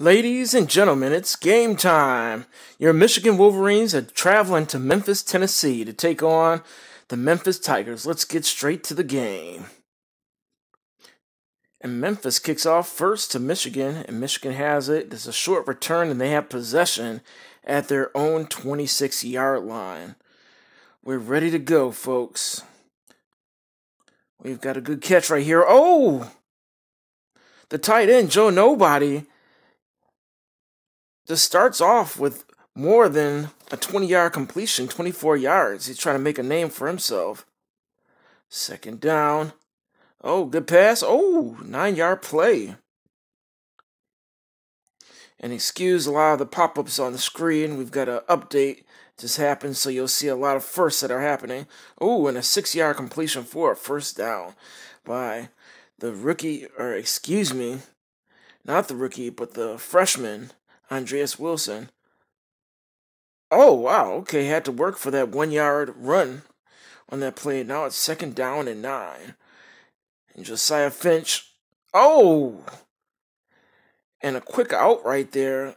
Ladies and gentlemen, it's game time. Your Michigan Wolverines are traveling to Memphis, Tennessee to take on the Memphis Tigers. Let's get straight to the game. And Memphis kicks off first to Michigan, and Michigan has it. There's a short return, and they have possession at their own 26 yard line. We're ready to go, folks. We've got a good catch right here. Oh! The tight end, Joe Nobody just starts off with more than a 20 yard completion, 24 yards. He's trying to make a name for himself. Second down. Oh, good pass. Oh, nine yard play. And excuse a lot of the pop ups on the screen. We've got an update just happened, so you'll see a lot of firsts that are happening. Oh, and a six yard completion for a first down by the rookie, or excuse me, not the rookie, but the freshman, Andreas Wilson. Oh, wow. Okay, had to work for that one yard run on that play. Now it's second down and nine. And Josiah Finch. Oh! And a quick out right there.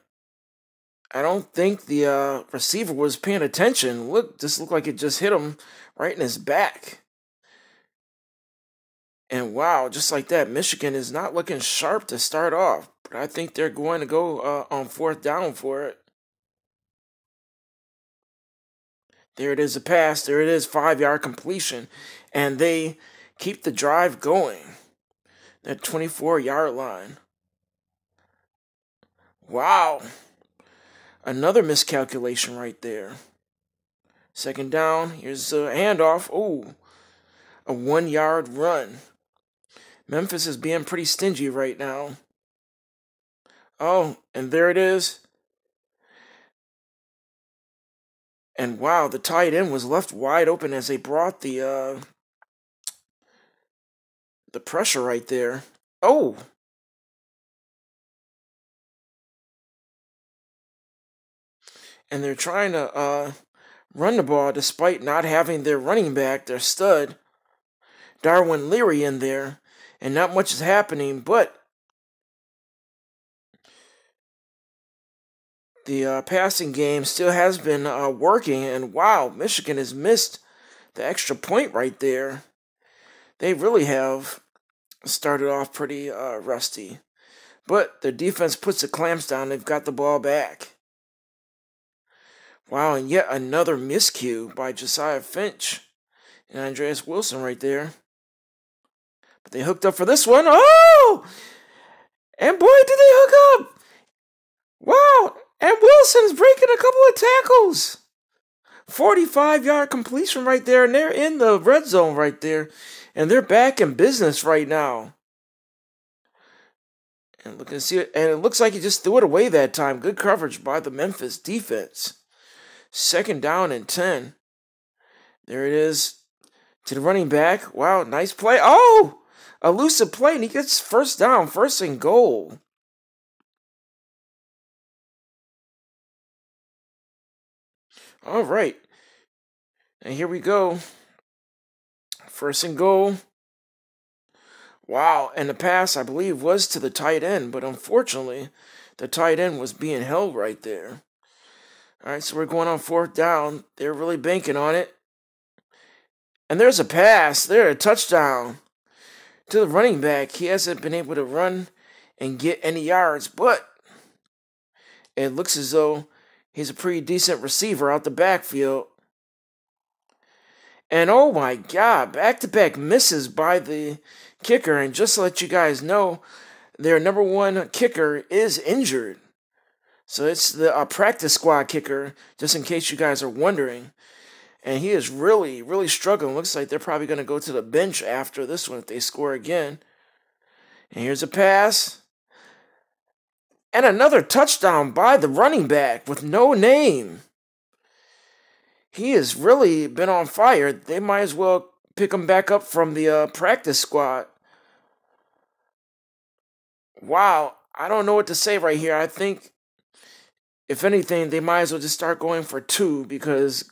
I don't think the uh, receiver was paying attention. Look, this looked like it just hit him right in his back. And wow, just like that, Michigan is not looking sharp to start off. But I think they're going to go uh, on fourth down for it. There it is, a pass. There it is, five yard completion. And they keep the drive going. That 24 yard line. Wow. Another miscalculation right there. Second down. Here's a handoff. Oh, a one yard run. Memphis is being pretty stingy right now. Oh, and there it is. And wow, the tight end was left wide open as they brought the uh the pressure right there. Oh. And they're trying to uh run the ball despite not having their running back, their stud, Darwin Leary in there, and not much is happening, but the uh, passing game still has been uh, working, and wow, Michigan has missed the extra point right there. They really have started off pretty uh, rusty, but their defense puts the clamps down. They've got the ball back. Wow, and yet another miscue by Josiah Finch and Andreas Wilson right there. But they hooked up for this one. Oh! And boy, did they hook up! Wow! And Wilson's breaking a couple of tackles. 45 yard completion right there, and they're in the red zone right there. And they're back in business right now. And look and see it, and it looks like he just threw it away that time. Good coverage by the Memphis defense. Second down and 10. There it is to the running back. Wow, nice play. Oh! Elusive play, and he gets first down, first and goal. All right. And here we go. First and goal. Wow. And the pass, I believe, was to the tight end, but unfortunately, the tight end was being held right there. All right, so we're going on fourth down. They're really banking on it. And there's a pass. There, a touchdown to the running back. He hasn't been able to run and get any yards, but it looks as though He's a pretty decent receiver out the backfield. And oh my God, back to back misses by the kicker. And just to let you guys know, their number one kicker is injured. So it's the uh, practice squad kicker, just in case you guys are wondering. And he is really, really struggling. Looks like they're probably going to go to the bench after this one if they score again. And here's a pass. And another touchdown by the running back with no name. He has really been on fire. They might as well pick him back up from the uh, practice squad. Wow, I don't know what to say right here. I think, if anything, they might as well just start going for two because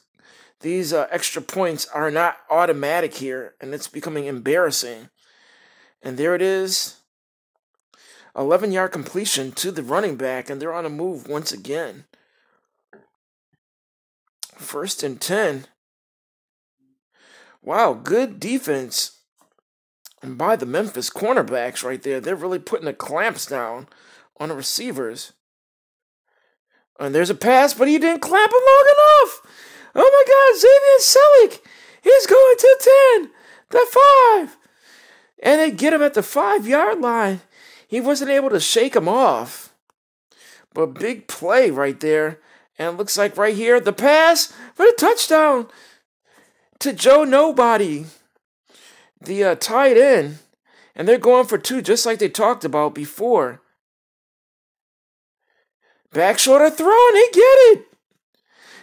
these uh, extra points are not automatic here, and it's becoming embarrassing. And there it is 11 yard completion to the running back, and they're on a move once again. First and 10. Wow, good defense by the Memphis cornerbacks right there. They're really putting the clamps down on the receivers. And there's a pass, but he didn't clamp him long enough. Oh my God, Xavier Sellick, he's going to 10, the 5. And they get him at the 5 yard line. He wasn't able to shake him off. But big play right there. And looks like right here, the pass for the touchdown to Joe Nobody, the uh, tight end. And they're going for two, just like they talked about before. Back shoulder throw, and he get it.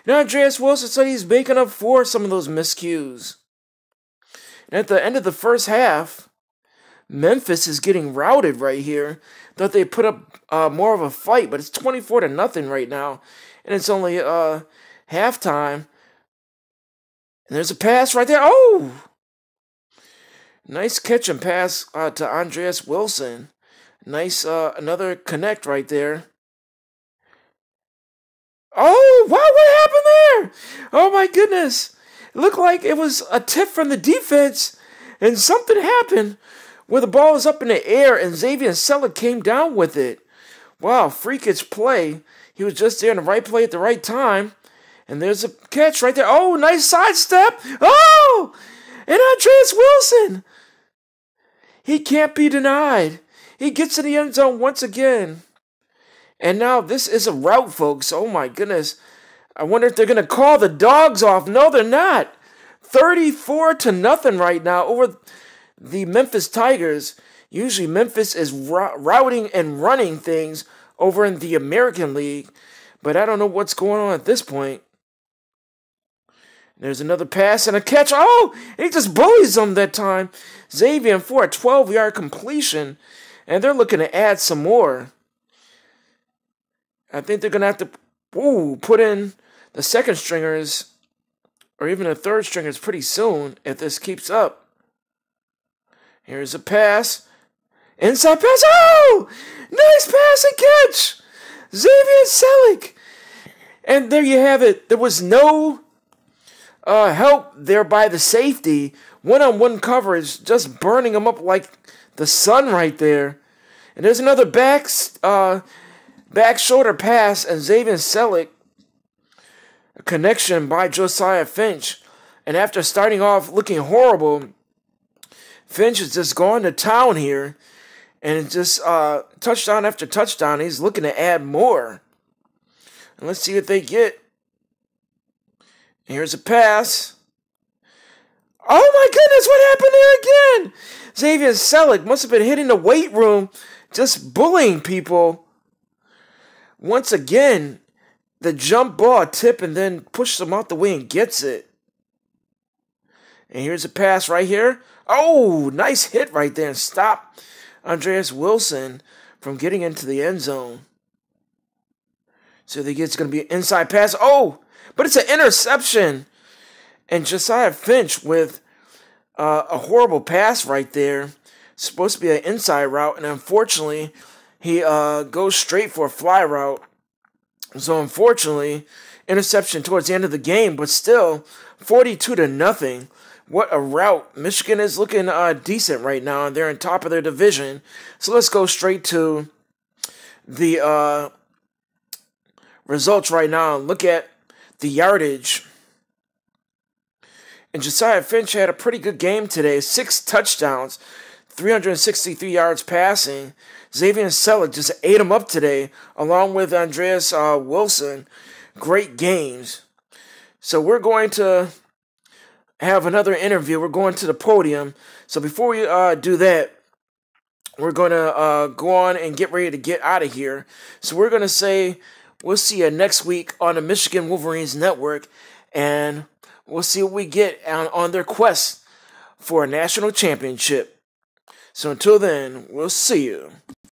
Now Andreas Wilson said he's making up for some of those miscues. And at the end of the first half, Memphis is getting routed right here. Thought they put up uh, more of a fight, but it's 24 to nothing right now. And it's only uh, halftime. And there's a pass right there. Oh! Nice catch and pass uh, to Andreas Wilson. Nice, uh, another connect right there. Oh, wow, what happened there? Oh my goodness. It looked like it was a tip from the defense and something happened where the ball was up in the air and Xavier Sellick came down with it. Wow, freakish play. He was just there in the right play at the right time. And there's a catch right there. Oh, nice sidestep. Oh! And Andreas Wilson. He can't be denied. He gets in the end zone once again. And now this is a route, folks. Oh my goodness. I wonder if they're going to call the dogs off. No, they're not. 34 to nothing right now over the Memphis Tigers. Usually Memphis is routing and running things over in the American League, but I don't know what's going on at this point. There's another pass and a catch. Oh, he just bullies them that time. Xavier for a 12 yard completion, and they're looking to add some more. I think they're going to have to ooh, put in the second stringers or even the third stringers pretty soon if this keeps up. Here's a pass. Inside pass. Oh! Nice pass and catch! Xavier Sellick. And there you have it. There was no uh, help there by the safety. One on one coverage, just burning them up like the sun right there. And there's another back, uh, back shoulder pass, and Xavier Sellick. A connection by Josiah Finch. And after starting off looking horrible, Finch is just going to town here. And just uh, touchdown after touchdown, he's looking to add more. And let's see what they get. Here's a pass. Oh my goodness, what happened there again? Xavier Sellick must have been hitting the weight room, just bullying people. Once again, the jump ball tip and then pushes him out the way and gets it. And here's a pass right here. Oh, nice hit right there stop Andreas Wilson from getting into the end zone. So they get it's going to be an inside pass. Oh, but it's an interception. And Josiah Finch with uh, a horrible pass right there. supposed to be an inside route, and unfortunately, he uh, goes straight for a fly route. So unfortunately, interception towards the end of the game, but still 42 to nothing. What a route. Michigan is looking uh, decent right now, and they're in top of their division. So let's go straight to the uh, results right now and look at the yardage. And Josiah Finch had a pretty good game today. Six touchdowns, 363 yards passing. Xavier Sellick just ate him up today, along with Andreas uh, Wilson. Great games. So we're going to have another interview. We're going to the podium. So before we uh, do that, we're going to uh, go on and get ready to get out of here. So we're going to say we'll see you next week on the Michigan Wolverines Network, and we'll see what we get on, on their quest for a national championship. So until then, we'll see you.